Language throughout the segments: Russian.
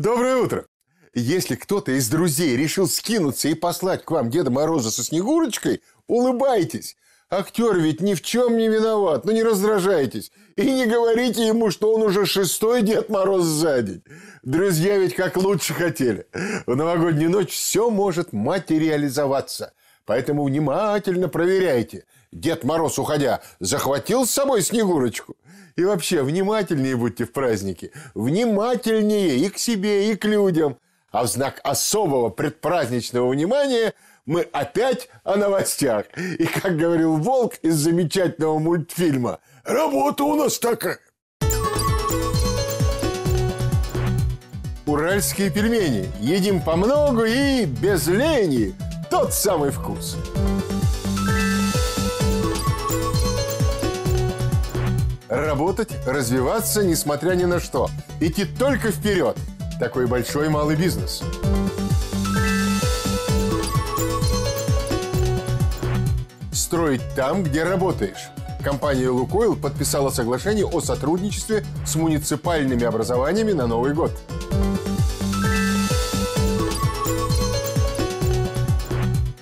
Доброе утро! Если кто-то из друзей решил скинуться и послать к вам Деда Мороза со Снегурочкой, улыбайтесь. Актер ведь ни в чем не виноват, ну не раздражайтесь. И не говорите ему, что он уже шестой Дед Мороз сзади. Друзья ведь как лучше хотели. В новогоднюю ночь все может материализоваться. Поэтому внимательно проверяйте. Дед Мороз, уходя, захватил с собой Снегурочку? И вообще, внимательнее будьте в празднике. Внимательнее и к себе, и к людям. А в знак особого предпраздничного внимания – мы опять о новостях. И, как говорил Волк из замечательного мультфильма, работа у нас такая. Уральские пельмени. Едим по много и без лени. Тот самый вкус. Работать, развиваться, несмотря ни на что. Идти только вперед. Такой большой малый бизнес. строить там, где работаешь. Компания «Лукойл» подписала соглашение о сотрудничестве с муниципальными образованиями на Новый год.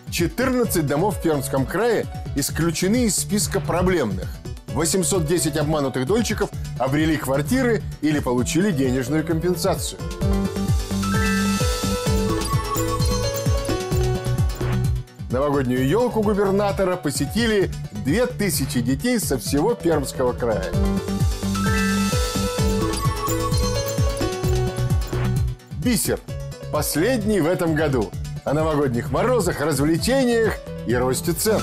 Четырнадцать домов в Пермском крае исключены из списка проблемных. 810 обманутых дольщиков обрели квартиры или получили денежную компенсацию. Новогоднюю елку губернатора посетили 2000 детей со всего Пермского края. Бисер. Последний в этом году. О новогодних морозах, развлечениях и росте цен.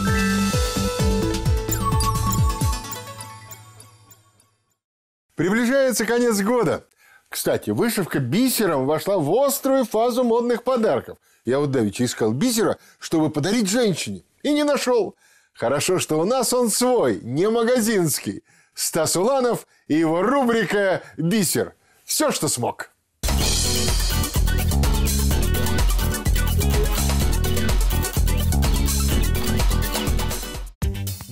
Приближается конец года. Кстати, вышивка бисером вошла в острую фазу модных подарков – я вот давеча искал бисера, чтобы подарить женщине. И не нашел. Хорошо, что у нас он свой, не магазинский. Стас Уланов и его рубрика «Бисер». Все, что смог.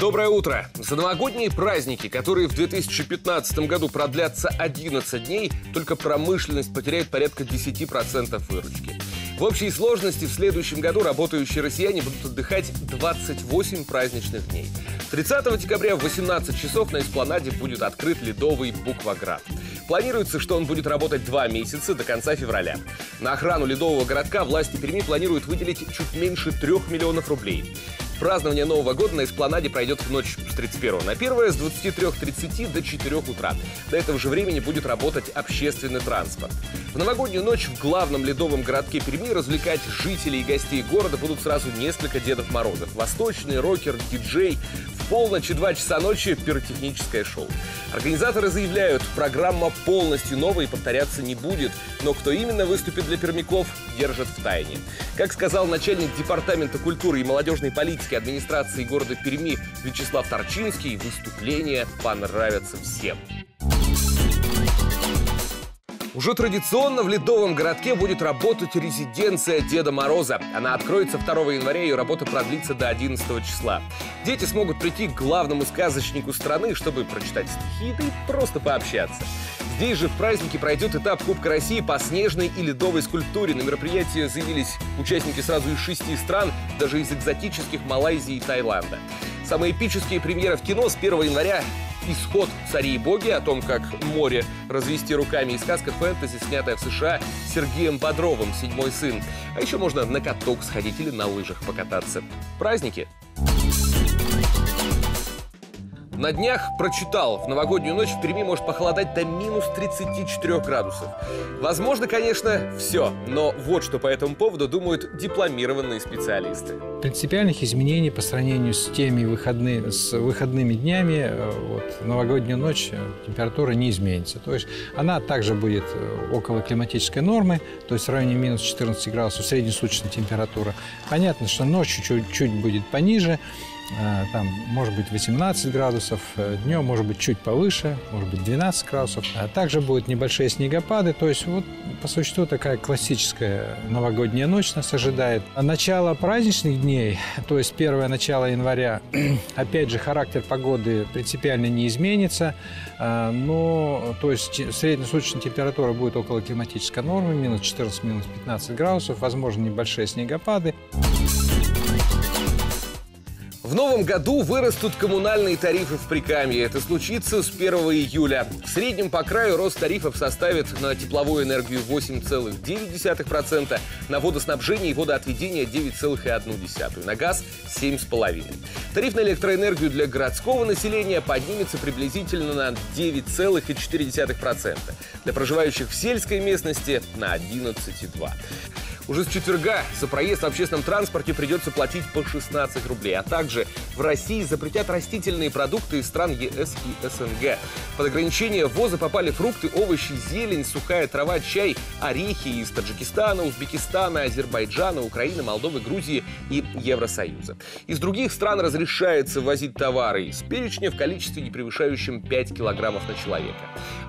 Доброе утро! За новогодние праздники, которые в 2015 году продлятся 11 дней, только промышленность потеряет порядка 10% выручки. В общей сложности в следующем году работающие россияне будут отдыхать 28 праздничных дней. 30 декабря в 18 часов на эспланаде будет открыт ледовый буквоград. Планируется, что он будет работать два месяца до конца февраля. На охрану ледового городка власти Перми планируют выделить чуть меньше трех миллионов рублей. Празднование Нового года на эспланаде пройдет в ночь с 31 на 1 с 23.30 до 4 утра. До этого же времени будет работать общественный транспорт. В новогоднюю ночь в главном ледовом городке Перми развлекать жителей и гостей города будут сразу несколько Дедов Морозов. Восточный, рокер, диджей. В полночь и два часа ночи пиротехническое шоу. Организаторы заявляют, программа полностью новая и повторяться не будет. Но кто именно выступит для пермяков, держат в тайне. Как сказал начальник Департамента культуры и молодежной политики администрации города Перми Вячеслав Торчинский, выступления понравятся всем. Уже традиционно в Ледовом городке будет работать резиденция Деда Мороза. Она откроется 2 января, ее работа продлится до 11 числа. Дети смогут прийти к главному сказочнику страны, чтобы прочитать стихи, да и просто пообщаться. Здесь же в празднике пройдет этап Кубка России по снежной и ледовой скульптуре. На мероприятие заявились участники сразу из шести стран, даже из экзотических Малайзии и Таиланда. Самые эпические премьеры в кино с 1 января «Исход цари и боги» о том, как море развести руками и сказка фэнтези, снятая в США Сергеем Бодровым, седьмой сын. А еще можно на каток сходить или на лыжах покататься. Праздники! На днях прочитал, в новогоднюю ночь в Перми может похолодать до минус 34 градусов. Возможно, конечно, все, но вот что по этому поводу думают дипломированные специалисты. Принципиальных изменений по сравнению с теми выходными, с выходными днями, э, вот, новогоднюю ночь э, температура не изменится. То есть она также будет э, около климатической нормы, то есть в районе минус 14 градусов среднесуточная температура. Понятно, что ночью чуть-чуть будет пониже, там может быть 18 градусов, э, днем может быть чуть повыше, может быть 12 градусов. А также будут небольшие снегопады, то есть вот по существу такая классическая новогодняя ночь нас ожидает. А начало праздничных дней то есть первое начало января, опять же, характер погоды принципиально не изменится, а, но то есть среднесуточная температура будет около климатической нормы, минус 14, минус 15 градусов, возможно, небольшие снегопады. В новом году вырастут коммунальные тарифы в Прикамье. Это случится с 1 июля. В среднем по краю рост тарифов составит на тепловую энергию 8,9%, на водоснабжение и водоотведение 9,1%, на газ 7,5%. Тариф на электроэнергию для городского населения поднимется приблизительно на 9,4%, для проживающих в сельской местности на 11,2%. Уже с четверга за проезд в общественном транспорте придется платить по 16 рублей. А также в России запретят растительные продукты из стран ЕС и СНГ. Под ограничение ввоза попали фрукты, овощи, зелень, сухая трава, чай, орехи из Таджикистана, Узбекистана, Азербайджана, Украины, Молдовы, Грузии и Евросоюза. Из других стран разрешается ввозить товары из перечня в количестве, не превышающем 5 килограммов на человека.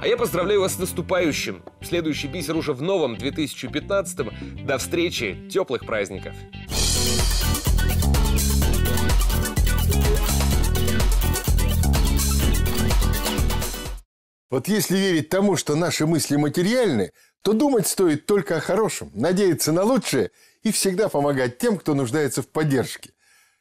А я поздравляю вас с наступающим. Следующий бисер уже в новом 2015 -м. До встречи, теплых праздников! Вот если верить тому, что наши мысли материальны, то думать стоит только о хорошем, надеяться на лучшее и всегда помогать тем, кто нуждается в поддержке.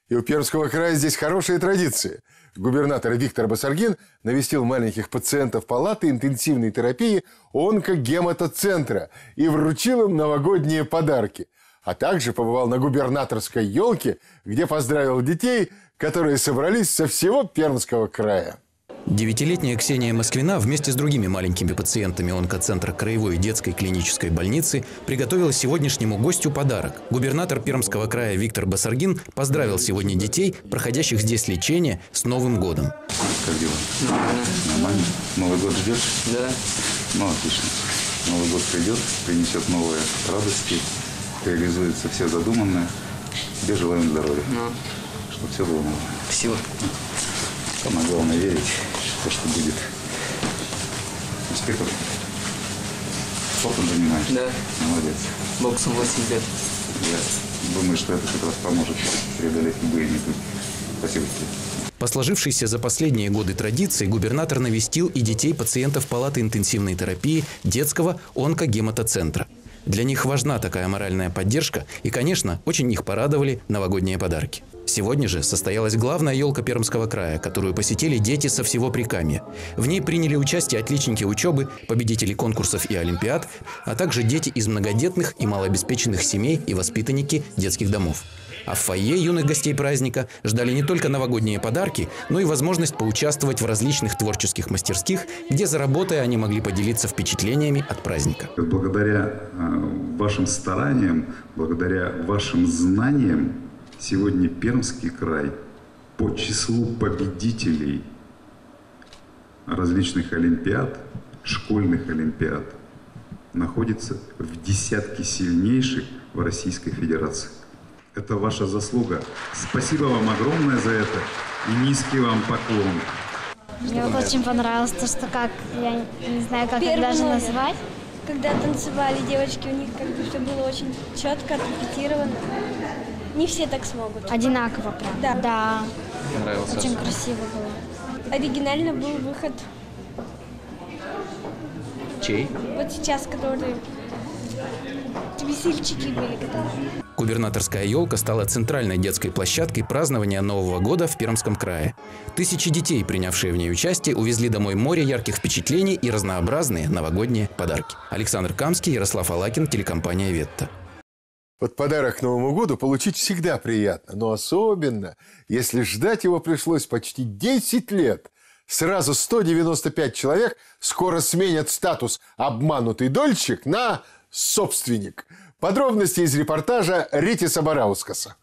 И у Пермского края здесь хорошие традиции. Губернатор Виктор Басаргин навестил маленьких пациентов палаты интенсивной терапии онкогематоцентра и вручил им новогодние подарки. А также побывал на губернаторской елке, где поздравил детей, которые собрались со всего Пермского края. Девятилетняя Ксения Москвина вместе с другими маленькими пациентами онкоцентра Краевой детской клинической больницы приготовила сегодняшнему гостю подарок. Губернатор Пермского края Виктор Басаргин поздравил сегодня детей, проходящих здесь лечение, с Новым годом. Как дела? Нормально. Нормально? Новый год ждешь? Да. Ну, отлично. Новый год придет, принесет новые радости, реализуется все задуманное. Тебе желаем здоровья. Ну, Чтобы все было нормально. спасибо. Самое главное верить в то, что будет. Успехов. Спортом занимаешься? Да. Молодец. Боксом 8 лет. Я думаю, что это как раз поможет преодолеть любые недуги. Спасибо тебе. По сложившейся за последние годы традиции губернатор навестил и детей пациентов палаты интенсивной терапии детского онкогематоцентра. Для них важна такая моральная поддержка и, конечно, очень их порадовали новогодние подарки. Сегодня же состоялась главная елка Пермского края, которую посетили дети со всего Прикамья. В ней приняли участие отличники учебы, победители конкурсов и олимпиад, а также дети из многодетных и малообеспеченных семей и воспитанники детских домов. А в фойе юных гостей праздника ждали не только новогодние подарки, но и возможность поучаствовать в различных творческих мастерских, где за работой они могли поделиться впечатлениями от праздника. Благодаря э, вашим стараниям, благодаря вашим знаниям, сегодня Пермский край по числу победителей различных олимпиад, школьных олимпиад, находится в десятке сильнейших в Российской Федерации. Это ваша заслуга. Спасибо вам огромное за это и низкий вам поклон. Мне вот очень понравилось то, что как, я не знаю, как это Первый даже номер. назвать. Когда танцевали девочки, у них как бы все было очень четко, отрепетировано. Не все так смогут. Одинаково прям. Да. Да, Нравился. очень красиво было. Оригинально был выход Чей? вот сейчас, которые весельчаки были. когда- Губернаторская елка стала центральной детской площадкой празднования Нового года в Пермском крае. Тысячи детей, принявшие в ней участие, увезли домой море ярких впечатлений и разнообразные новогодние подарки. Александр Камский, Ярослав Алакин, телекомпания «Ветта». Вот подарок Новому году получить всегда приятно, но особенно, если ждать его пришлось почти 10 лет. Сразу 195 человек скоро сменят статус «обманутый дольщик» на «собственник». Подробности из репортажа Ритиса Бараускаса.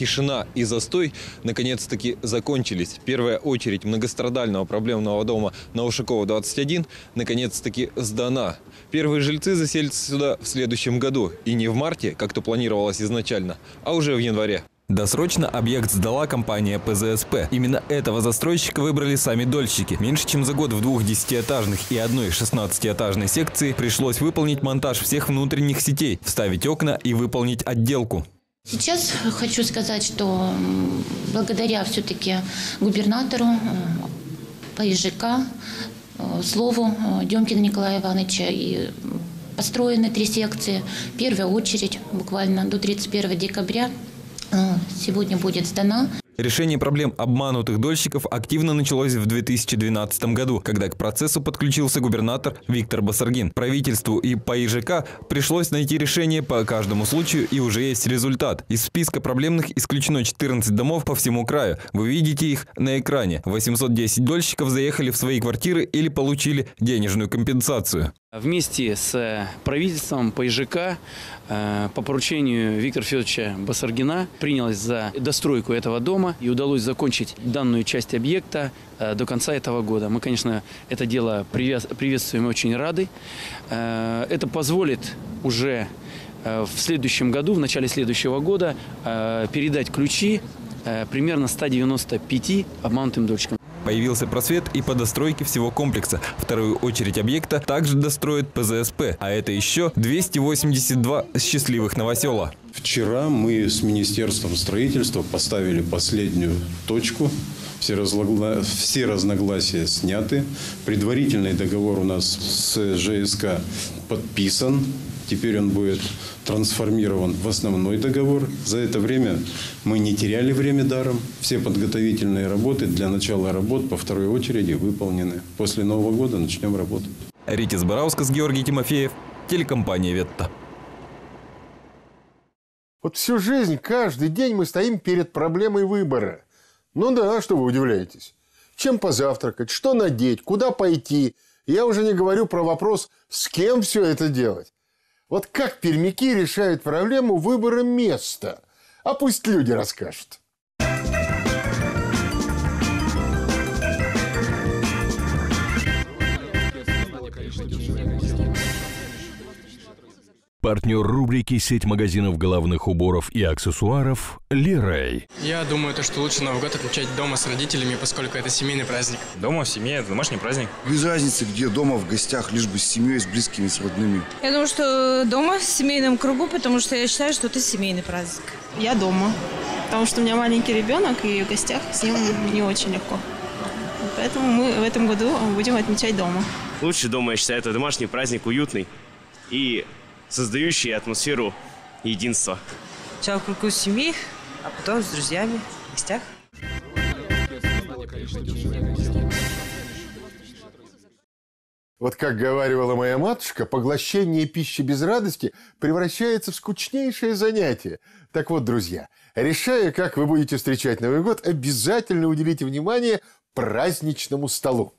Тишина и застой наконец-таки закончились. Первая очередь многострадального проблемного дома на Ушакова 21 наконец-таки сдана. Первые жильцы заселятся сюда в следующем году. И не в марте, как то планировалось изначально, а уже в январе. Досрочно объект сдала компания ПЗСП. Именно этого застройщика выбрали сами дольщики. Меньше чем за год в двух десятиэтажных и одной шестнадцатиэтажной секции пришлось выполнить монтаж всех внутренних сетей, вставить окна и выполнить отделку. Сейчас хочу сказать, что благодаря все-таки губернатору, ПИЖК, слову Демкина Николая Ивановича и построены три секции. Первая очередь буквально до 31 декабря сегодня будет сдана. Решение проблем обманутых дольщиков активно началось в 2012 году, когда к процессу подключился губернатор Виктор Басаргин. Правительству и по ИЖК пришлось найти решение по каждому случаю и уже есть результат. Из списка проблемных исключено 14 домов по всему краю. Вы видите их на экране. 810 дольщиков заехали в свои квартиры или получили денежную компенсацию. Вместе с правительством по ИЖК э, по поручению Виктора Федоровича Басаргина принялась за достройку этого дома и удалось закончить данную часть объекта э, до конца этого года. Мы, конечно, это дело приветствуем и очень рады. Э, это позволит уже в следующем году, в начале следующего года, передать ключи примерно 195 обманутым дольщикам. Появился просвет и по достройке всего комплекса. Вторую очередь объекта также достроит ПЗСП, а это еще 282 счастливых новосела. Вчера мы с Министерством строительства поставили последнюю точку. Все, разлогла... Все разногласия сняты. Предварительный договор у нас с ЖСК подписан. Теперь он будет трансформирован в основной договор. За это время мы не теряли время даром. Все подготовительные работы для начала работ по второй очереди выполнены. После Нового года начнем работу. Ритис Бараускас, Георгий Тимофеев, телекомпания «Ветта». Вот всю жизнь, каждый день мы стоим перед проблемой выбора. Ну да, что вы удивляетесь. Чем позавтракать, что надеть, куда пойти. Я уже не говорю про вопрос, с кем все это делать. Вот как пермяки решают проблему выбора места? А пусть люди расскажут. Партнер рубрики «Сеть магазинов головных уборов и аксессуаров» Лирей. Я думаю, то, что лучше Новый год отмечать дома с родителями, поскольку это семейный праздник. Дома, в семье, это домашний праздник. Без разницы, где дома, в гостях, лишь бы с семьей, с близкими, с родными. Я думаю, что дома, в семейном кругу, потому что я считаю, что это семейный праздник. Я дома, потому что у меня маленький ребенок, и в гостях с ним не очень легко. Поэтому мы в этом году будем отмечать дома. Лучше дома, я считаю, это домашний праздник, уютный. И создающие атмосферу единства. Сначала в кругу семьи, а потом с друзьями, в гостях. Вот как говаривала моя матушка, поглощение пищи без радости превращается в скучнейшее занятие. Так вот, друзья, решая, как вы будете встречать Новый год, обязательно уделите внимание праздничному столу.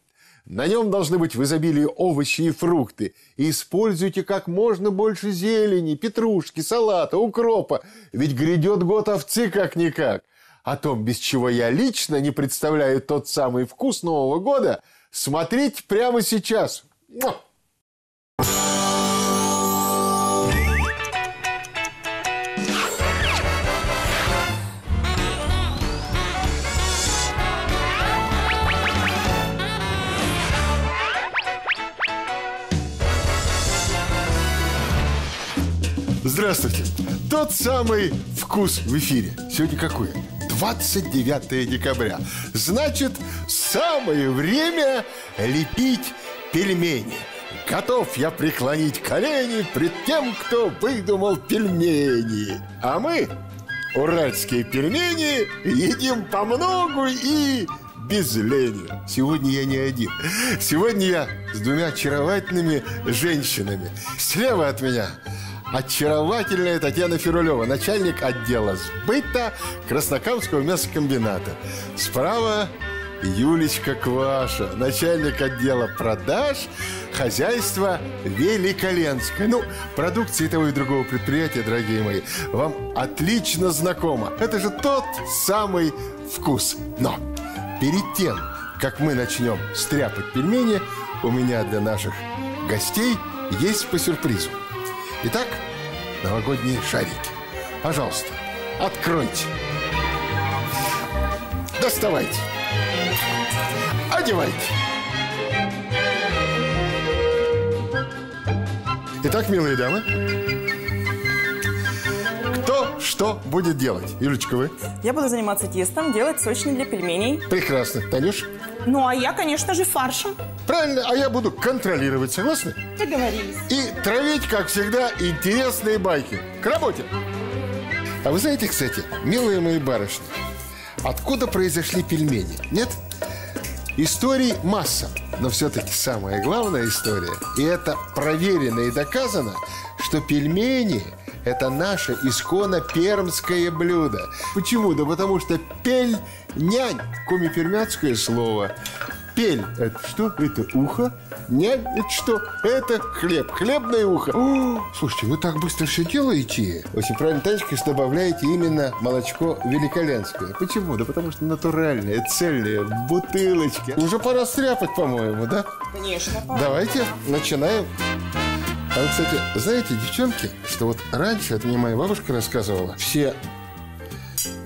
На нем должны быть в изобилии овощи и фрукты. И используйте как можно больше зелени, петрушки, салата, укропа. Ведь грядет год овцы как-никак. О том, без чего я лично не представляю тот самый вкус Нового года, смотрите прямо сейчас. Муа! Здравствуйте. Тот самый вкус в эфире. Сегодня какое? 29 декабря. Значит, самое время лепить пельмени. Готов я преклонить колени пред тем, кто выдумал пельмени. А мы, уральские пельмени, едим по многу и без лени. Сегодня я не один. Сегодня я с двумя очаровательными женщинами. Слева от меня очаровательная Татьяна Фирулева, начальник отдела сбыта Краснокамского мясокомбината. Справа Юлечка Кваша, начальник отдела продаж хозяйства Великоленское. Ну, продукция того и другого предприятия, дорогие мои, вам отлично знакома. Это же тот самый вкус. Но перед тем, как мы начнем стряпать пельмени, у меня для наших гостей есть по сюрпризу. Итак, новогодние шарики. Пожалуйста, откройте. Доставайте. Одевайте. Итак, милые дамы, кто что будет делать? Юлечка, вы? Я буду заниматься тестом, делать сочные для пельменей. Прекрасно. Танюш? Ну, а я, конечно же, фаршем. Правильно, а я буду контролировать, согласны? Договорились. И травить, как всегда, интересные байки. К работе! А вы знаете, кстати, милые мои барышни, откуда произошли пельмени? Нет? Историй масса, но все-таки самая главная история, и это проверено и доказано, что пельмени – это наше исконно пермское блюдо. Почему? Да потому что пель-нянь – комипермяцкое слово. Пель – это что? Это ухо. Нянь – это что? Это хлеб. Хлебное ухо. О, слушайте, вы так быстро все делаете. Очень правильно, Танечка, что добавляете именно молочко великоленское. Почему? Да потому что натуральное, цельное, в бутылочке. Уже пора стряпать, по-моему, да? Конечно, пора. Давайте начинаем. А вы, кстати, знаете, девчонки, что вот раньше, это мне моя бабушка рассказывала, все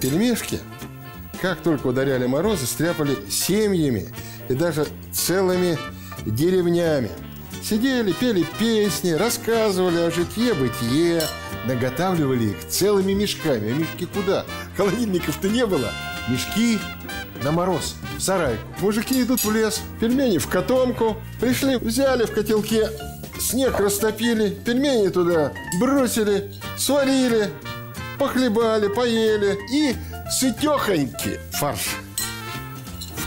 пельмешки, как только ударяли морозы, стряпали семьями и даже целыми деревнями. Сидели, пели песни, рассказывали о житье-бытие, наготавливали их целыми мешками. А мешки куда? Холодильников-то не было. Мешки на мороз, в сарай. Мужики идут в лес, пельмени в котомку. Пришли, взяли в котелке, снег растопили, пельмени туда бросили, сварили, похлебали, поели и сытехоньки фарш.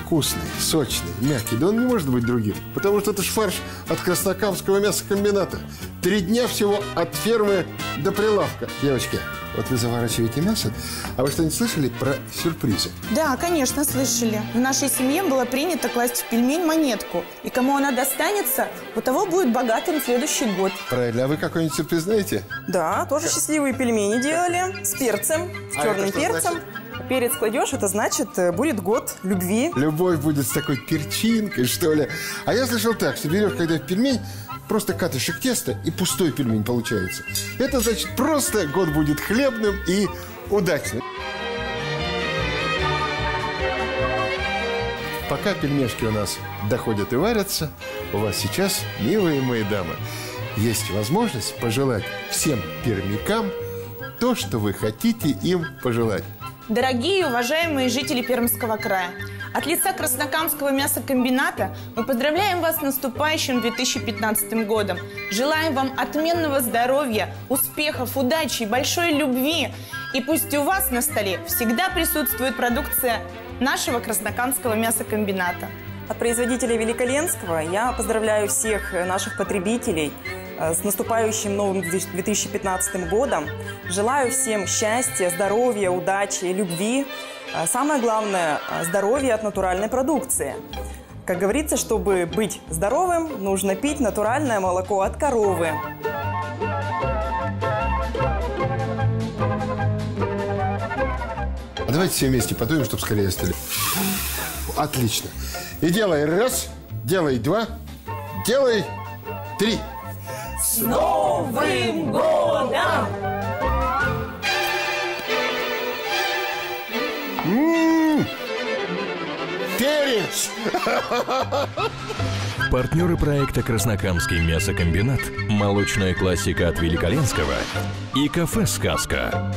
Вкусный, сочный, мягкий. Да он не может быть другим. Потому что это ж фарш от Краснокамского мясокомбината. Три дня всего от фермы до прилавка. Девочки, вот вы заворачиваете мясо. А вы что-нибудь слышали про сюрпризы? Да, конечно, слышали. В нашей семье было принято класть в пельмень монетку. И кому она достанется, у того будет богатым следующий год. Правильно. А вы какой-нибудь сюрприз знаете? Да, тоже счастливые пельмени делали. С перцем, с А черным что перцем. значит? Перец кладешь, это значит, э, будет год любви. Любовь будет с такой перчинкой, что ли. А я слышал так, что берешь, когда пельмень, просто катышек теста, и пустой пельмень получается. Это значит, просто год будет хлебным и удачным. Пока пельмешки у нас доходят и варятся, у вас сейчас, милые мои дамы, есть возможность пожелать всем пермякам то, что вы хотите им пожелать. Дорогие и уважаемые жители Пермского края, от лица Краснокамского мясокомбината мы поздравляем вас с наступающим 2015 годом. Желаем вам отменного здоровья, успехов, удачи, большой любви. И пусть у вас на столе всегда присутствует продукция нашего Краснокамского мясокомбината. От производителя Великоленского я поздравляю всех наших потребителей с наступающим новым 2015 годом. Желаю всем счастья, здоровья, удачи, любви. А Самое главное – здоровья от натуральной продукции. Как говорится, чтобы быть здоровым, нужно пить натуральное молоко от коровы. А давайте все вместе подуем, чтобы скорее стали. Отлично. И делай раз, делай два, делай три. С Новым годом! М-м-м. Перец! Партнеры проекта «Краснокамский мясокомбинат», молочная классика от Великоленского и кафе «Сказка».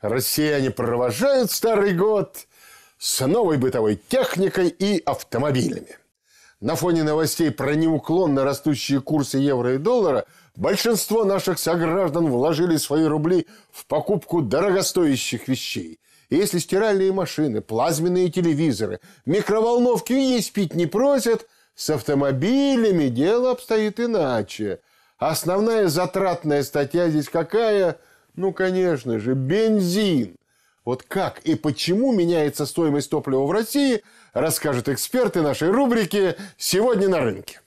Россияне провожают Старый год с новой бытовой техникой и автомобилями. На фоне новостей про неуклонно растущие курсы евро и доллара большинство наших сограждан вложили свои рубли в покупку дорогостоящих вещей. И если стиральные машины, плазменные телевизоры, микроволновки есть пить не просят, с автомобилями дело обстоит иначе. Основная затратная статья здесь какая? Ну, конечно же, бензин. Вот как и почему меняется стоимость топлива в России, расскажут эксперты нашей рубрики «Сегодня на рынке».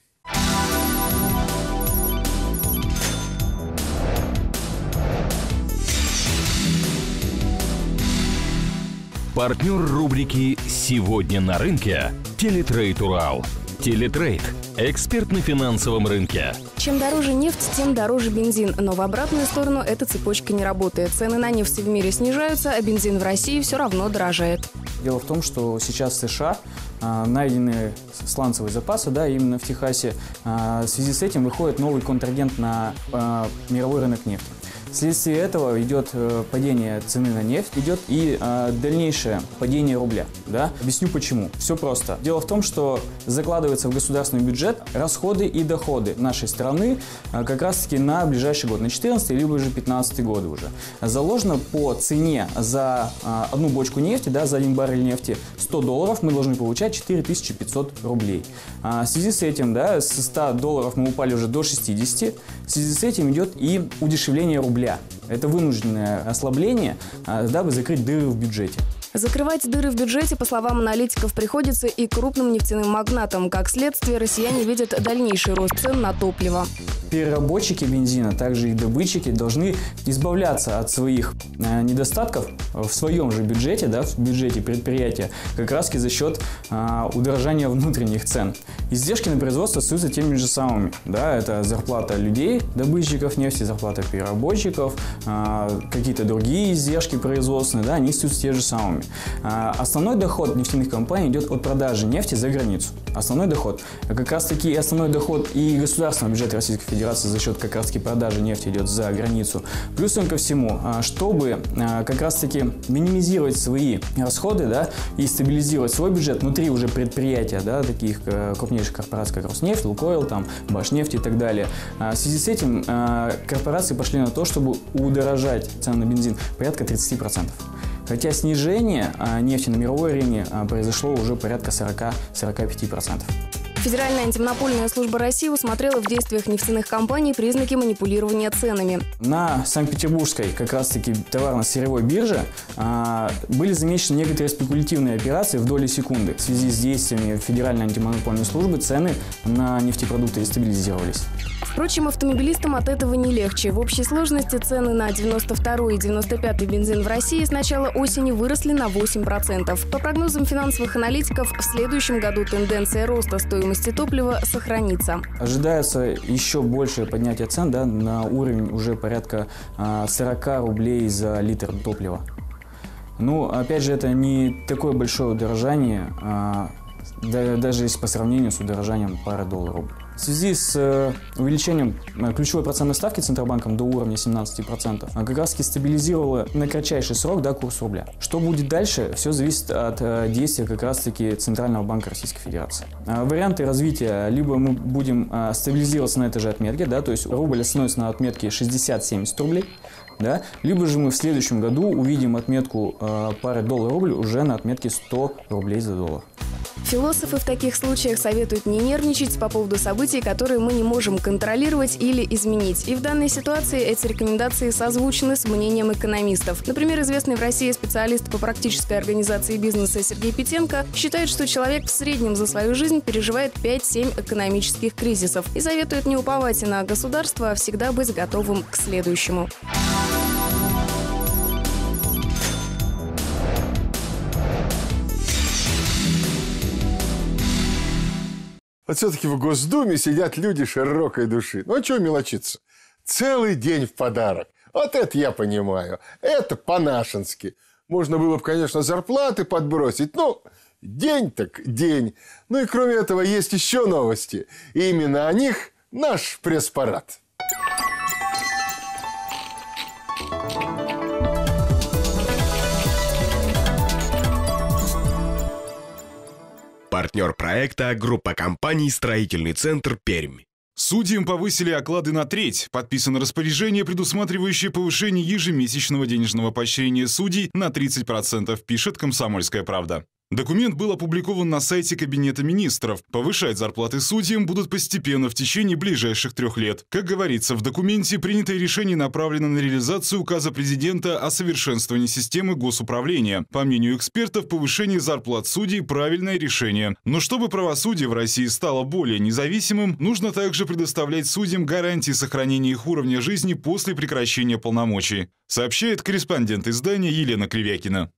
Партнер рубрики «Сегодня на рынке» – Телетрейд Урал. Телетрейд – эксперт на финансовом рынке. Чем дороже нефть, тем дороже бензин. Но в обратную сторону эта цепочка не работает. Цены на нефть в мире снижаются, а бензин в России все равно дорожает. Дело в том, что сейчас в США а, найдены сланцевые запасы, да, именно в Техасе. А, в связи с этим выходит новый контрагент на а, мировой рынок нефти. Вследствие этого идет э, падение цены на нефть, идет и э, дальнейшее падение рубля. Да? Объясню почему. Все просто. Дело в том, что закладывается в государственный бюджет расходы и доходы нашей страны э, как раз-таки на ближайший год, на 14 либо же 15 годы уже. Заложено по цене за одну бочку нефти, да, за один баррель нефти 100 долларов мы должны получать 4500 рублей. В связи с этим, да, с 100 долларов мы упали уже до 60. В связи с этим идет и удешевление рубля рубля. Это вынужденное ослабление, а, дабы закрыть дыры в бюджете. Закрывать дыры в бюджете, по словам аналитиков, приходится и крупным нефтяным магнатам. Как следствие, россияне видят дальнейший рост цен на топливо. Переработчики бензина, также и добытчики должны избавляться от своих э, недостатков в своем же бюджете, да, в бюджете предприятия, как раз за счет э, удорожания внутренних цен. Издержки на производство остаются теми же самыми. Да, это зарплата людей, добытчиков нефти, зарплата переработчиков, э, какие-то другие издержки производственные, да, они остаются те же самыми. А, основной доход нефтяных компаний идет от продажи нефти за границу. Основной доход. Как раз таки основной доход и государственного бюджета Российской Федерации за счет как раз таки продажи нефти идет за границу. Плюсом ко всему, а, чтобы а, как раз таки минимизировать свои расходы да, и стабилизировать свой бюджет внутри уже предприятия, да, таких э, крупнейших корпораций, как Роснефть, Лукойл, там, Башнефть и так далее. В связи с этим корпорации пошли на то, чтобы удорожать цены на бензин порядка 30%. Хотя снижение а, нефти на мировой арене а, произошло уже порядка 40-45%. Федеральная антимонопольная служба России усмотрела в действиях нефтяных компаний признаки манипулирования ценами. На Санкт-Петербургской как раз-таки товарно-сырьевой бирже а, были замечены некоторые спекулятивные операции в доли секунды. В связи с действиями Федеральной антимонопольной службы цены на нефтепродукты стабилизировались. Впрочем, автомобилистам от этого не легче. В общей сложности цены на 92 и 95 бензин в России с начала осени выросли на 8%. По прогнозам финансовых аналитиков, в следующем году тенденция роста стоимости топлива сохранится. Ожидается еще большее поднятие цен да, на уровень уже порядка 40 а, рублей за литр топлива. Ну, опять же, это не такое большое удорожание, даже если по сравнению с удорожанием пары долларов. В связи с э, увеличением э, ключевой процентной ставки Центробанком до уровня 17%, она как раз таки стабилизировала на кратчайший срок да, курс рубля. Что будет дальше, все зависит от э, действия как раз таки Центрального банка Российской Федерации. Варианты развития, либо мы будем стабилизироваться на этой же отметке, да, то есть рубль остановится на отметке 60-70 рублей, да, либо же мы в следующем году увидим отметку пары доллар-рубль уже на отметке 100 рублей за доллар. Философы в таких случаях советуют не нервничать по поводу событий, которые мы не можем контролировать или изменить. И в данной ситуации эти рекомендации созвучны с мнением экономистов. Например, известный в России специалист по практической организации бизнеса Сергей Петенко считает, что человек в среднем за свою жизнь переживает 5-7 экономических кризисов и советует не уповать на государство, а всегда быть готовым к следующему. Вот все-таки в Госдуме сидят люди широкой души. Ну, а чего мелочиться? Целый день в подарок. Вот это я понимаю. Это по-нашенски. Можно было бы, конечно, зарплаты подбросить. Ну, день так день. Ну и кроме этого есть еще новости. И именно о них наш пресс-парад. Партнер проекта – группа компаний «Строительный центр Пермь». Судьям повысили оклады на треть. Подписано распоряжение, предусматривающее повышение ежемесячного денежного поощрения судей на 30%, пишет «Комсомольская правда». Документ был опубликован на сайте Кабинета министров. Повышать зарплаты судьям будут постепенно в течение ближайших трех лет. Как говорится, в документе принятое решение направлено на реализацию указа президента о совершенствовании системы госуправления. По мнению экспертов, повышение зарплат судей – правильное решение. Но чтобы правосудие в России стало более независимым, нужно также предоставлять судьям гарантии сохранения их уровня жизни после прекращения полномочий, сообщает корреспондент издания Елена Кривякина.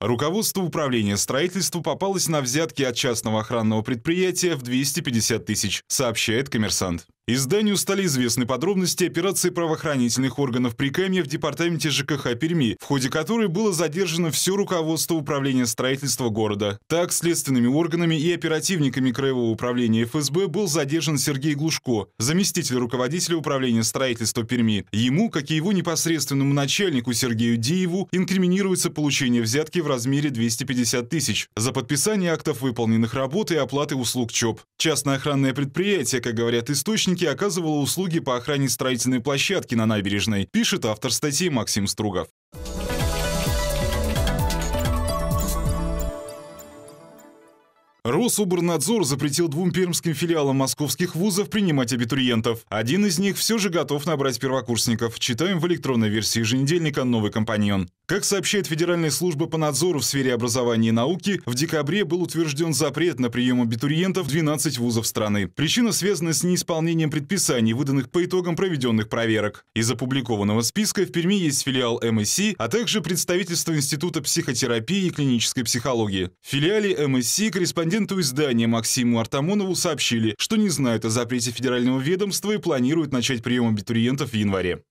Руководство управления строительства попалось на взятки от частного охранного предприятия в 250 тысяч, сообщает коммерсант. Изданию стали известны подробности операции правоохранительных органов Прикамья в департаменте ЖКХ Перми, в ходе которой было задержано все руководство управления строительства города. Так, следственными органами и оперативниками Краевого управления ФСБ был задержан Сергей Глушко, заместитель руководителя управления строительства Перми. Ему, как и его непосредственному начальнику Сергею Диеву, инкриминируется получение взятки в размере 250 тысяч за подписание актов выполненных работ и оплаты услуг ЧОП. Частное охранное предприятие, как говорят источники, оказывала услуги по охране строительной площадки на набережной, пишет автор статьи Максим Стругов. Рособорнадзор запретил двум пермским филиалам московских вузов принимать абитуриентов. Один из них все же готов набрать первокурсников. Читаем в электронной версии еженедельника «Новый компаньон». Как сообщает Федеральная служба по надзору в сфере образования и науки, в декабре был утвержден запрет на прием абитуриентов в 12 вузов страны. Причина связана с неисполнением предписаний, выданных по итогам проведенных проверок. Из опубликованного списка в Перми есть филиал МСИ, а также представительство Института психотерапии и клинической психологии. В филиале МСИ корреспонденту издания Максиму Артамонову сообщили, что не знают о запрете федерального ведомства и планируют начать прием абитуриентов в январе.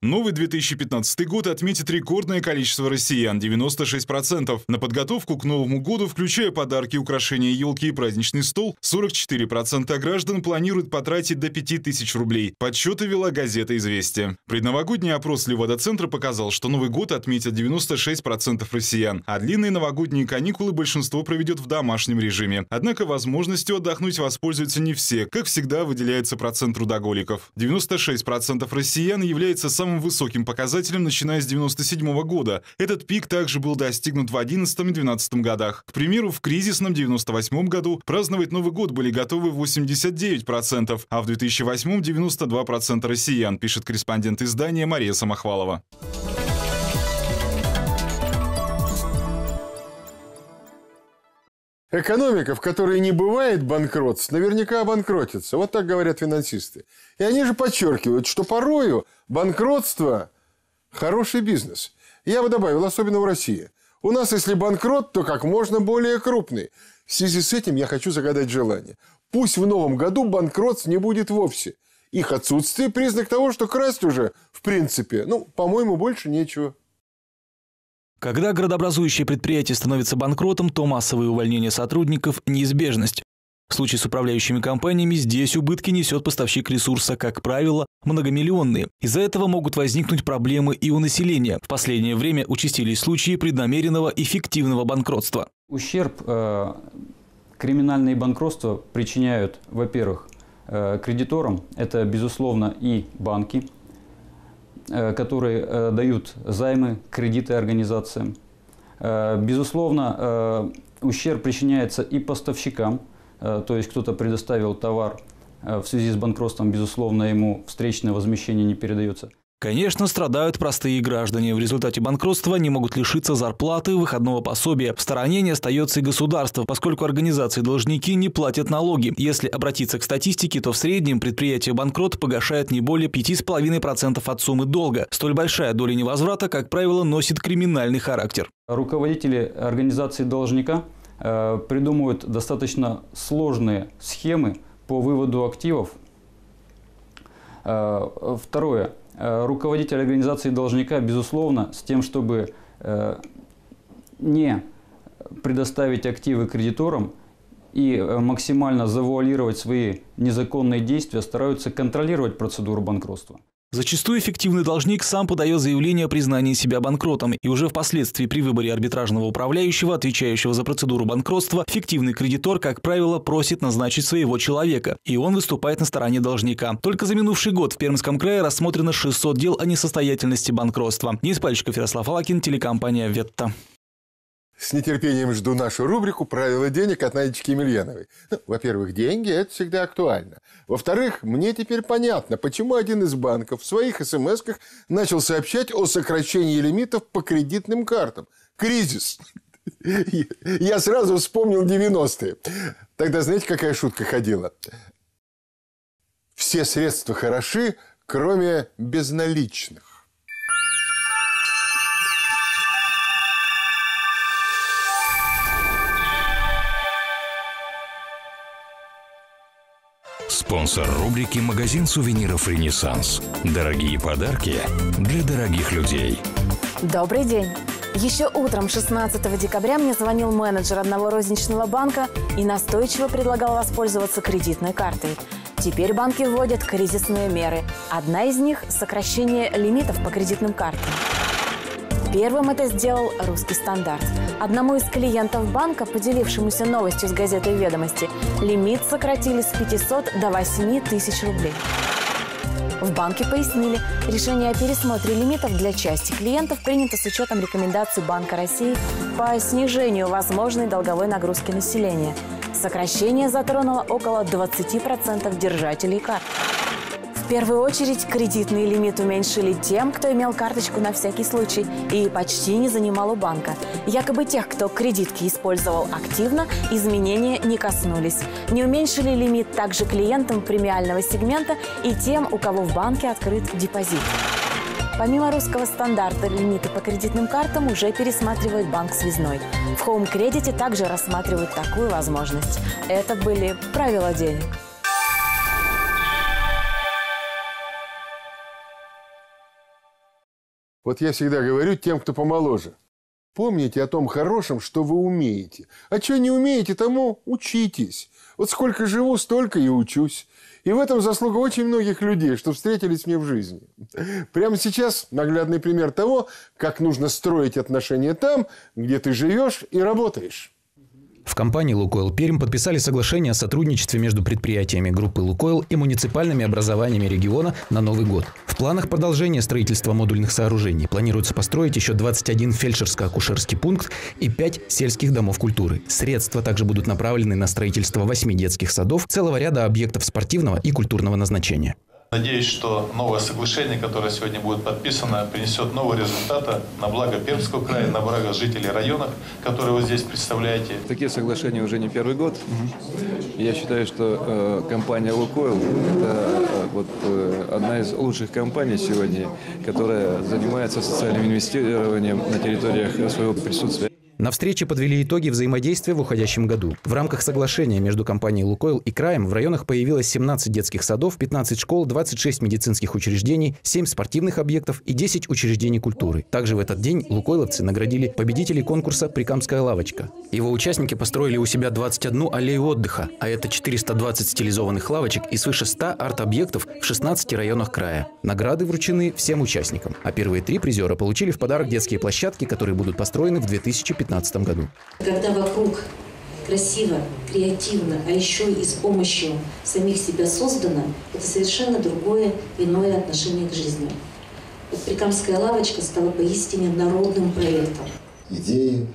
Новый 2015 год отметит рекордное количество россиян – 96%. На подготовку к Новому году, включая подарки, украшения елки и праздничный стол, 44% граждан планируют потратить до 5000 рублей. Подсчеты вела газета «Известия». Предновогодний опрос Левада-центра показал, что Новый год отметят 96% россиян, а длинные новогодние каникулы большинство проведет в домашнем режиме. Однако возможностью отдохнуть воспользуются не все. Как всегда, выделяется процент трудоголиков. 96% россиян является самым самым высоким показателем, начиная с 1997 года. Этот пик также был достигнут в 2011 и 2012 годах. К примеру, в кризисном 1998 году праздновать Новый год были готовы 89%, а в 2008 – 92% россиян, пишет корреспондент издания Мария Самохвалова. Экономика, в которой не бывает банкротств, наверняка обанкротится. Вот так говорят финансисты. И они же подчеркивают, что порою банкротство – хороший бизнес. Я бы добавил, особенно в России. У нас, если банкрот, то как можно более крупный. В связи с этим я хочу загадать желание. Пусть в новом году банкротств не будет вовсе. Их отсутствие – признак того, что красть уже, в принципе, ну, по-моему, больше нечего. Когда градообразующее предприятие становится банкротом, то массовые увольнения сотрудников – неизбежность. В случае с управляющими компаниями здесь убытки несет поставщик ресурса, как правило, многомиллионные. Из-за этого могут возникнуть проблемы и у населения. В последнее время участились случаи преднамеренного и фиктивного банкротства. Ущерб э, криминальные банкротства причиняют, во-первых, э, кредиторам. Это, безусловно, и банки, которые э, дают займы, кредиты организациям. Э, безусловно, ущерб причиняется и поставщикам, то есть кто-то предоставил товар в связи с банкротством, безусловно, ему встречное возмещение не передается. Конечно, страдают простые граждане. В результате банкротства они могут лишиться зарплаты, выходного пособия. В стороне не остается и государство, поскольку организации-должники не платят налоги. Если обратиться к статистике, то в среднем предприятие банкрот погашает не более 5,5% от суммы долга. Столь большая доля невозврата, как правило, носит криминальный характер. Руководители организации должника э, придумывают достаточно сложные схемы по выводу активов. Э, второе. Э, руководитель организации должника, безусловно, с тем, чтобы э, не предоставить активы кредиторам и э, максимально завуалировать свои незаконные действия, стараются контролировать процедуру банкротства. Зачастую эффективный должник сам подает заявление о признании себя банкротом, и уже впоследствии при выборе арбитражного управляющего, отвечающего за процедуру банкротства, фиктивный кредитор, как правило, просит назначить своего человека, и он выступает на стороне должника. Только за минувший год в Пермском крае рассмотрено 600 дел о несостоятельности банкротства. Денис Пальчиков, Ярослав Алакин, телекомпания «Ветта». С нетерпением жду нашу рубрику «Правила денег» от Надечки Емельяновой. Ну, во-первых, деньги – это всегда актуально. Во-вторых, мне теперь понятно, почему один из банков в своих смс-ках начал сообщать о сокращении лимитов по кредитным картам. Кризис. Я сразу вспомнил 90-е. Тогда знаете, какая шутка ходила? Все средства хороши, кроме безналичных. Спонсор рубрики «Магазин сувениров «Ренессанс». Дорогие подарки для дорогих людей. Добрый день. Еще утром 16 декабря мне звонил менеджер одного розничного банка и настойчиво предлагал воспользоваться кредитной картой. Теперь банки вводят кризисные меры. Одна из них – сокращение лимитов по кредитным картам. Первым это сделал «Русский стандарт». Одному из клиентов банка, поделившемуся новостью с газетой «Ведомости», лимит сократили с 500 до 8 тысяч рублей. В банке пояснили, решение о пересмотре лимитов для части клиентов принято с учетом рекомендаций Банка России по снижению возможной долговой нагрузки населения. Сокращение затронуло около 20% держателей карт. В первую очередь кредитный лимит уменьшили тем, кто имел карточку на всякий случай и почти не занимал у банка. Якобы тех, кто кредитки использовал активно, изменения не коснулись. Не уменьшили лимит также клиентам премиального сегмента и тем, у кого в банке открыт депозит. Помимо русского стандарта, лимиты по кредитным картам уже пересматривает банк связной. В Home Credit также рассматривают такую возможность. Это были правила денег. Вот я всегда говорю тем, кто помоложе. Помните о том хорошем, что вы умеете. А что не умеете, тому учитесь. Вот сколько живу, столько и учусь. И в этом заслуга очень многих людей, что встретились мне в жизни. Прямо сейчас наглядный пример того, как нужно строить отношения там, где ты живешь и работаешь. В компании «Лукойл Пермь» подписали соглашение о сотрудничестве между предприятиями группы «Лукойл» и муниципальными образованиями региона на Новый год. В планах продолжения строительства модульных сооружений планируется построить еще 21 фельдшерско-акушерский пункт и 5 сельских домов культуры. Средства также будут направлены на строительство 8 детских садов, целого ряда объектов спортивного и культурного назначения. Надеюсь, что новое соглашение, которое сегодня будет подписано, принесет новые результаты на благо Пермского края, на благо жителей районов, которые вы здесь представляете. Такие соглашения уже не первый год. Я считаю, что э, компания «Лукойл» – это э, вот, э, одна из лучших компаний сегодня, которая занимается социальным инвестированием на территориях своего присутствия. На встрече подвели итоги взаимодействия в уходящем году. В рамках соглашения между компанией «Лукойл» и «Краем» в районах появилось 17 детских садов, 15 школ, 26 медицинских учреждений, 7 спортивных объектов и 10 учреждений культуры. Также в этот день лукойловцы наградили победителей конкурса «Прикамская лавочка». Его участники построили у себя 21 аллею отдыха, а это 420 стилизованных лавочек и свыше 100 арт-объектов в 16 районах края. Награды вручены всем участникам, а первые три призера получили в подарок детские площадки, которые будут построены в 2015 2015 году. Когда вокруг красиво, креативно, а еще и с помощью самих себя создано, это совершенно другое, иное отношение к жизни. Вот Прикамская лавочка стала поистине народным проектом. Идеи,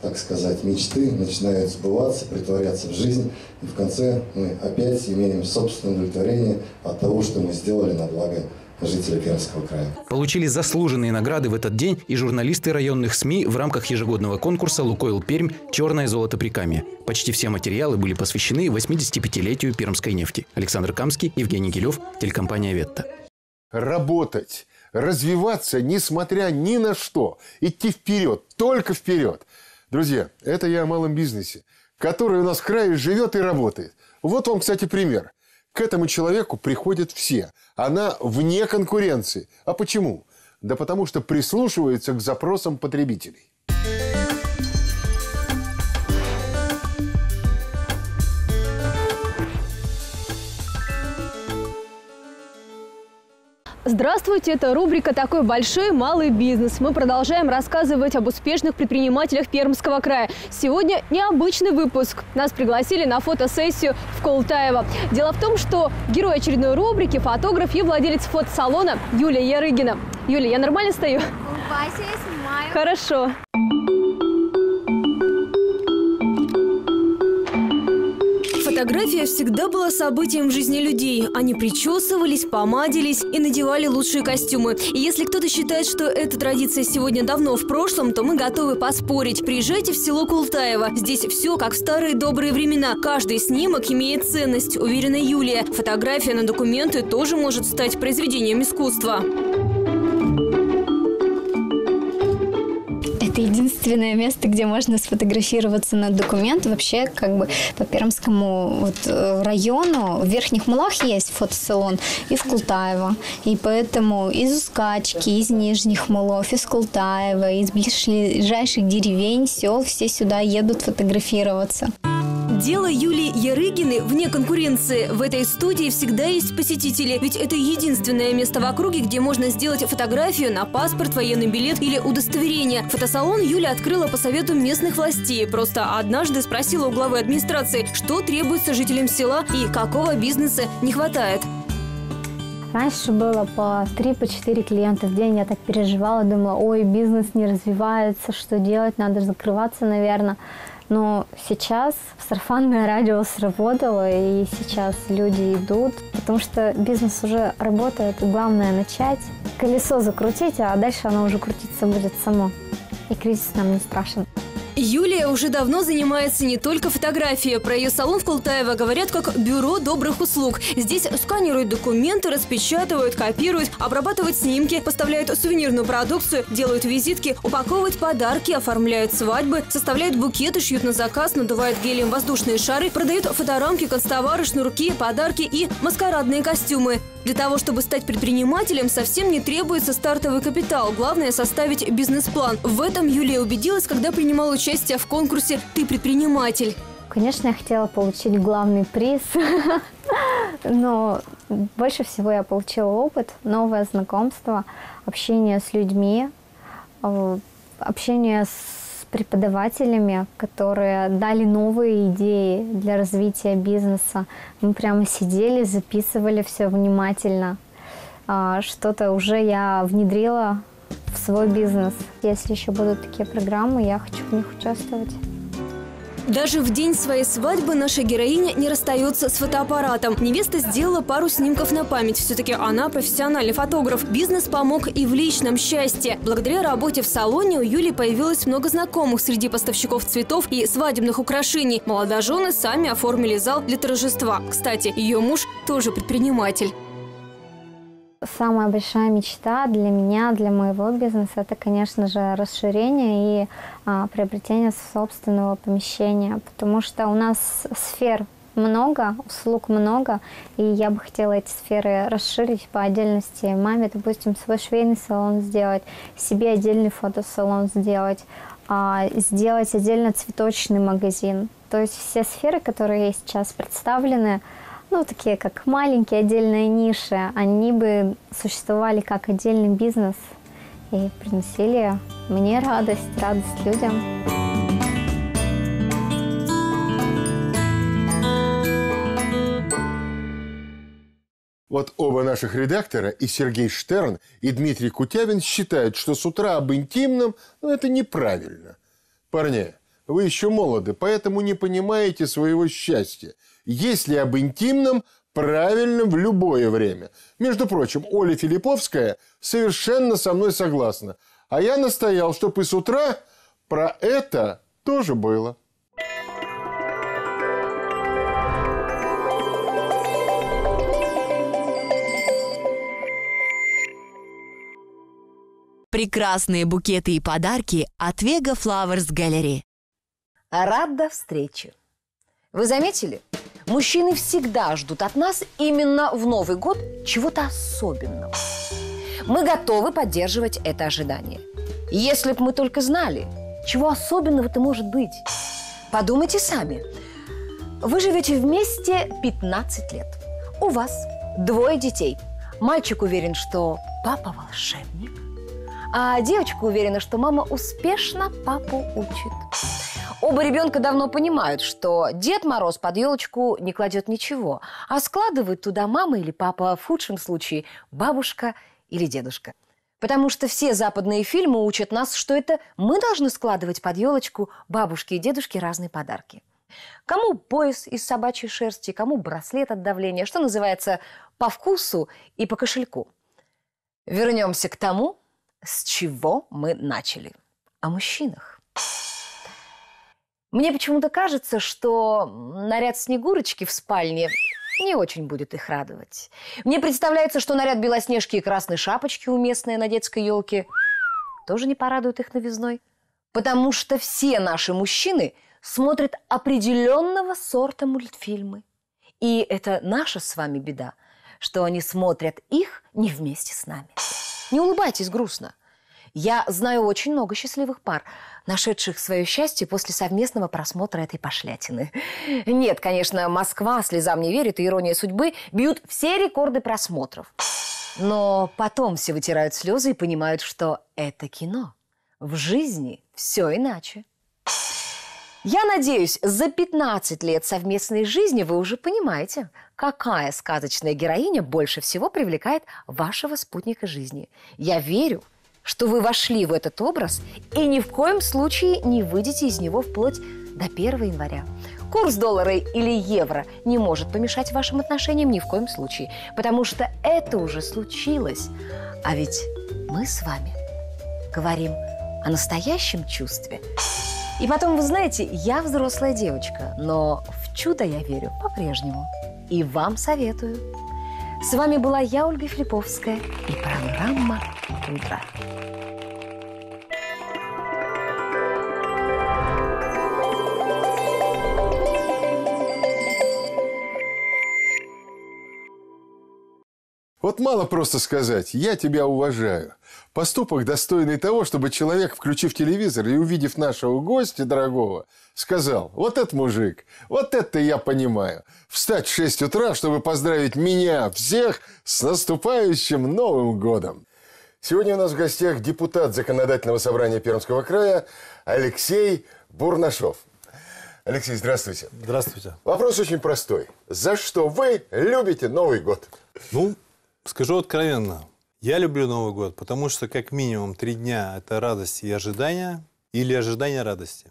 так сказать, мечты начинают сбываться, притворяться в жизнь, и в конце мы опять имеем собственное удовлетворение от того, что мы сделали на благо жители Пермского края. Получили заслуженные награды в этот день и журналисты районных СМИ в рамках ежегодного конкурса «Лукойл Пермь. Черное золото Прикамья». Почти все материалы были посвящены 85-летию пермской нефти. Александр Камский, Евгений Гилев, телекомпания «Ветта». Работать, развиваться, несмотря ни на что. Идти вперед, только вперед. Друзья, это я о малом бизнесе, который у нас в крае живет и работает. Вот вам, кстати, пример – к этому человеку приходят все. Она вне конкуренции. А почему? Да потому что прислушивается к запросам потребителей. Здравствуйте, это рубрика «Такой большой малый бизнес». Мы продолжаем рассказывать об успешных предпринимателях Пермского края. Сегодня необычный выпуск. Нас пригласили на фотосессию в Колтаево. Дело в том, что герой очередной рубрики – фотограф и владелец фотосалона Юлия Ярыгина. Юлия, я нормально стою? Вася, я снимаю. Хорошо. Фотография всегда была событием в жизни людей. Они причесывались, помадились и надевали лучшие костюмы. И если кто-то считает, что эта традиция сегодня давно в прошлом, то мы готовы поспорить. Приезжайте в село Култаево. Здесь все как в старые добрые времена. Каждый снимок имеет ценность, уверена Юлия. Фотография на документы тоже может стать произведением искусства. Это единственное место, где можно сфотографироваться на документ. Вообще, как бы по Пермскому вот, э, району в Верхних Мулах есть фотосалон и в Култаево. И поэтому из Ускачки, из Нижних Мулов, из Култаева, из ближайших деревень, сел все сюда едут фотографироваться. Дело Юлии Ярыгины вне конкуренции. В этой студии всегда есть посетители, ведь это единственное место в округе, где можно сделать фотографию на паспорт, военный билет или удостоверение. Фотосалон Юля открыла по совету местных властей. Просто однажды спросила у главы администрации, что требуется жителям села и какого бизнеса не хватает. Раньше было по 3-4 клиента в день. Я так переживала, думала, ой, бизнес не развивается, что делать, надо закрываться, наверное. Но сейчас сарафанное радио сработало, и сейчас люди идут, потому что бизнес уже работает, главное начать. Колесо закрутить, а дальше оно уже крутиться будет само. И кризис нам не страшен. Юлия уже давно занимается не только фотографией. Про ее салон в Култаево говорят как бюро добрых услуг. Здесь сканируют документы, распечатывают, копируют, обрабатывают снимки, поставляют сувенирную продукцию, делают визитки, упаковывают подарки, оформляют свадьбы, составляют букеты, шьют на заказ, надувают гелием воздушные шары, продают фоторамки, констовары, шнурки, подарки и маскарадные костюмы. Для того, чтобы стать предпринимателем, совсем не требуется стартовый капитал. Главное – составить бизнес-план. В этом Юлия убедилась, когда принимала участие в конкурсе «Ты предприниматель». Конечно, я хотела получить главный приз, но больше всего я получила опыт, новое знакомство, общение с людьми, э, общение с преподавателями, которые дали новые идеи для развития бизнеса. Мы прямо сидели, записывали все внимательно. А, что-то уже я внедрила в свой бизнес. Если еще будут такие программы, я хочу в них участвовать. Даже в день своей свадьбы наша героиня не расстается с фотоаппаратом. Невеста сделала пару снимков на память. Все-таки она профессиональный фотограф. Бизнес помог и в личном счастье. Благодаря работе в салоне у Юли появилось много знакомых среди поставщиков цветов и свадебных украшений. Молодожены сами оформили зал для торжества. Кстати, ее муж тоже предприниматель. Самая большая мечта для меня, для моего бизнеса, это, конечно же, расширение и а, приобретение собственного помещения, потому что у нас сфер много, услуг много, и я бы хотела эти сферы расширить по отдельности. Маме, допустим, свой швейный салон сделать, себе отдельный фотосалон сделать, а, сделать отдельно цветочный магазин. То есть все сферы, которые сейчас представлены, ну, такие как маленькие отдельные ниши, они бы существовали как отдельный бизнес и приносили мне радость, радость людям. Вот оба наших редактора, и Сергей Штерн, и Дмитрий Кутявин, считают, что с утра об интимном, ну, это неправильно. Парни, вы еще молоды, поэтому не понимаете своего счастья – если об интимном, правильном в любое время. Между прочим, Оля Филипповская совершенно со мной согласна. А я настоял, чтобы и с утра про это тоже было. Прекрасные букеты и подарки от Vega Flowers Gallery. Рада встрече. Вы заметили? Мужчины всегда ждут от нас именно в Новый год чего-то особенного. Мы готовы поддерживать это ожидание. Если бы мы только знали, чего особенного-то может быть. Подумайте сами. Вы живете вместе 15 лет. У вас двое детей. Мальчик уверен, что папа волшебник, а девочка уверена, что мама успешно папу учит. Оба ребенка давно понимают, что Дед Мороз под елочку не кладет ничего, а складывает туда мама или папа, в худшем случае бабушка или дедушка. Потому что все западные фильмы учат нас, что это мы должны складывать под елочку бабушке и дедушке разные подарки. Кому пояс из собачьей шерсти, кому браслет от давления, что называется, по вкусу и по кошельку. Вернемся к тому, с чего мы начали. О мужчинах. Мне почему-то кажется, что наряд Снегурочки в спальне не очень будет их радовать. Мне представляется, что наряд Белоснежки и Красной Шапочки, уместные на детской елке, тоже не порадует их новизной. Потому что все наши мужчины смотрят определенного сорта мультфильмы. И это наша с вами беда, что они смотрят их не вместе с нами. Не улыбайтесь грустно. Я знаю очень много счастливых пар, нашедших свое счастье после совместного просмотра этой пошлятины. Нет, конечно, Москва слезам не верит, и ирония судьбы бьют все рекорды просмотров. Но потом все вытирают слезы и понимают, что это кино. В жизни все иначе. Я надеюсь, за 15 лет совместной жизни вы уже понимаете, какая сказочная героиня больше всего привлекает вашего спутника жизни. Я верю, что вы вошли в этот образ и ни в коем случае не выйдете из него вплоть до 1 января. Курс доллара или евро не может помешать вашим отношениям ни в коем случае, потому что это уже случилось. А ведь мы с вами говорим о настоящем чувстве. И потом, вы знаете, я взрослая девочка, но в чудо я верю по-прежнему. И вам советую. С вами была я, Ольга Филипповская, и программа «Утро». Вот мало просто сказать «я тебя уважаю». Поступок, достойный того, чтобы человек, включив телевизор и увидев нашего гостя дорогого, сказал «вот этот мужик, вот это я понимаю». Встать в 6 утра, чтобы поздравить меня, всех, с наступающим Новым годом. Сегодня у нас в гостях депутат Законодательного собрания Пермского края Алексей Бурнашов. Алексей, здравствуйте. Здравствуйте. Вопрос очень простой. За что вы любите Новый год? Ну, Скажу откровенно, я люблю Новый год, потому что как минимум три дня – это радость и ожидания, или ожидание радости.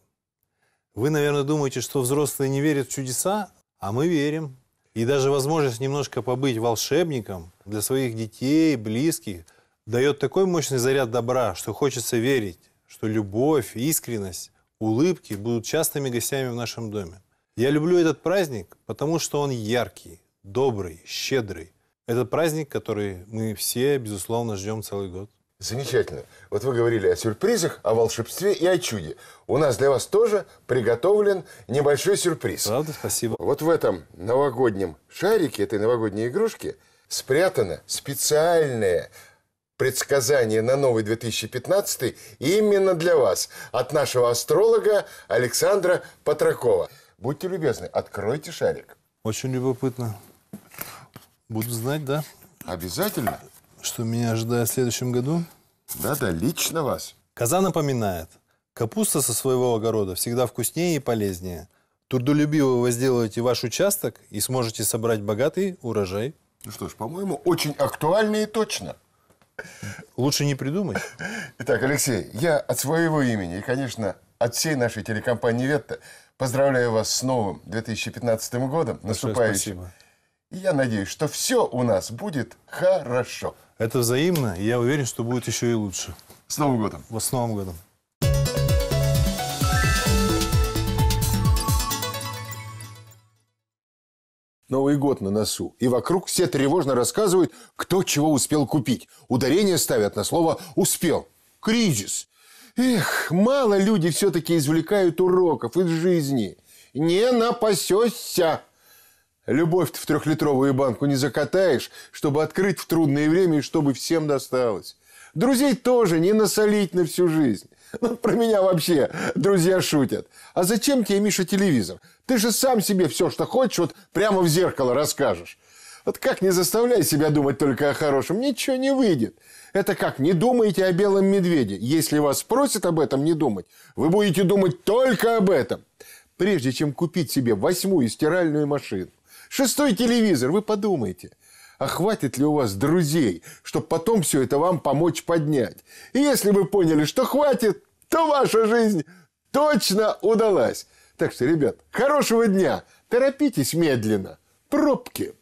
Вы, наверное, думаете, что взрослые не верят в чудеса, а мы верим. И даже возможность немножко побыть волшебником для своих детей, близких, дает такой мощный заряд добра, что хочется верить, что любовь, искренность, улыбки будут частыми гостями в нашем доме. Я люблю этот праздник, потому что он яркий, добрый, щедрый – это праздник, который мы все, безусловно, ждем целый год. Замечательно. Вот вы говорили о сюрпризах, о волшебстве и о чуде. У нас для вас тоже приготовлен небольшой сюрприз. Правда? Спасибо. Вот в этом новогоднем шарике, этой новогодней игрушке, спрятано специальное предсказание на новый 2015 именно для вас от нашего астролога Александра Патракова. Будьте любезны, откройте шарик. Очень любопытно. Буду знать, да? Обязательно. Что меня ожидает в следующем году? Да-да, лично вас. Коза напоминает. Капуста со своего огорода всегда вкуснее и полезнее. Трудолюбиво возделывайте ваш участок и сможете собрать богатый урожай. Ну что ж, по-моему, очень актуально и точно. Лучше не придумать. Итак, Алексей, я от своего имени и, конечно, от всей нашей телекомпании «Ветта» поздравляю вас с новым 2015 годом, Большое наступающим. Спасибо. И я надеюсь, что все у нас будет хорошо. Это взаимно, и я уверен, что будет еще и лучше. С Новым годом! Вот с Новым годом! Новый год на носу. И вокруг все тревожно рассказывают, кто чего успел купить. Ударение ставят на слово «успел». Кризис. Эх, мало люди все-таки извлекают уроков из жизни. Не напасешься. Любовь в трехлитровую банку не закатаешь, чтобы открыть в трудное время и чтобы всем досталось. Друзей тоже не насолить на всю жизнь. Ну, про меня вообще друзья шутят. А зачем тебе, Миша, телевизор? Ты же сам себе все, что хочешь, вот прямо в зеркало расскажешь. Вот как не заставляй себя думать только о хорошем, ничего не выйдет. Это как, не думайте о белом медведе. Если вас спросят об этом не думать, вы будете думать только об этом. Прежде чем купить себе восьмую стиральную машину, Шестой телевизор, вы подумайте. А хватит ли у вас друзей, чтобы потом все это вам помочь поднять? И если вы поняли, что хватит, то ваша жизнь точно удалась. Так что, ребят, хорошего дня. Торопитесь медленно. Пробки.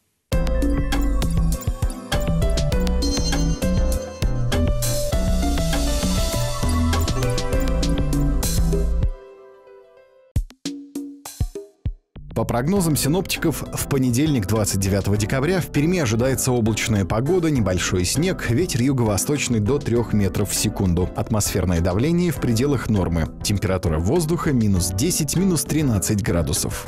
По прогнозам синоптиков, в понедельник, 29 декабря, в Перми ожидается облачная погода, небольшой снег, ветер юго-восточный до 3 метров в секунду. Атмосферное давление в пределах нормы. Температура воздуха минус 10, минус 13 градусов.